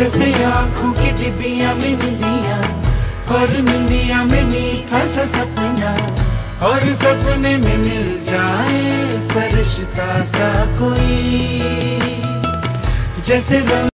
जैसे आँखों की डिबिया में निंदिया और निंदिया में मीठा सा सपना, और सपने में मिल जाए फरिश्ता सा कोई। जैसे रंग